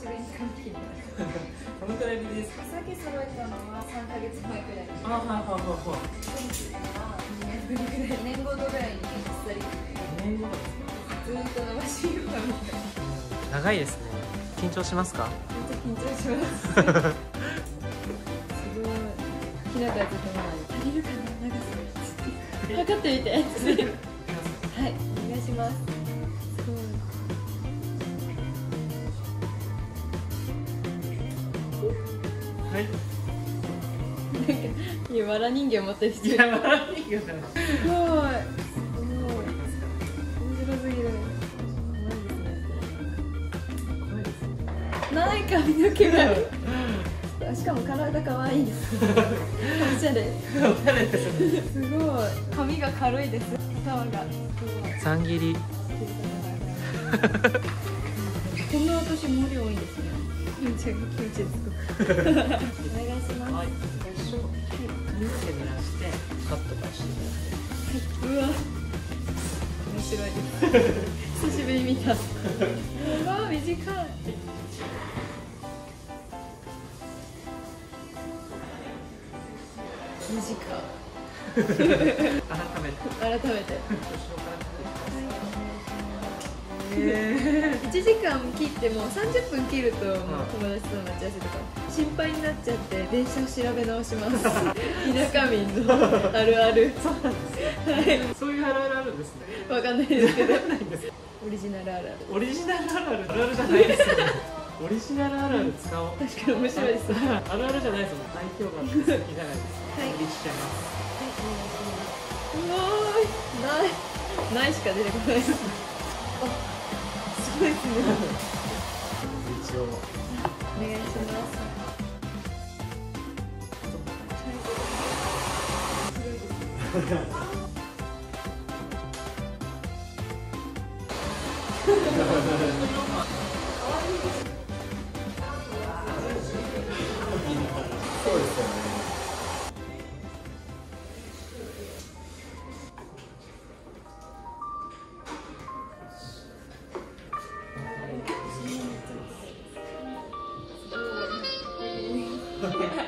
久しぶりに髪切りましたこのくらいでですかお酒揃えたのは3ヶ月前くらい。にあはいはいはいは。い天気は2年ぶりぐらい年ごとぐらいにあっさり。2年後ですずーっと伸ばしようかみたいな長いですね。緊張しますか？めっちゃ緊張します。すごい。ひなたずっと足りるかな長さ 測ってみて。はいお願いしますすはい。なんかいやわら人形持ってる人。い。や笑ってい。い。よじゃない。すごい。すごい。面白すぎるない。髪の毛がしかも体可愛い。ですおしゃれすごい。髪が軽い。です頭がすごい。三切りこんな私毛量多い。んですねめっちゃ気持ちですお願いしますはい最初髪の毛濡らしてカットからしていただいうわ面白いです久しぶりに見たうわ短い短い改めて改めて 1時間切っても30分切るともう友達との待ち合わせとか心配になっちゃって電車を調べ直します。田舎民のあるある。そうなんですはい。ねそういうあるあるあるんですね。わかんないですけど。オリジナルあるある。オリジナルあるあるあるあるじゃないですよオリジナルあるある使おう。確かに面白いです。はいあるあるじゃないですもん。愛嬌があって素敵じゃないですか。はい。お願いします。うわーいないないしか出てこないです。あ ですね。一応お願いします Okay.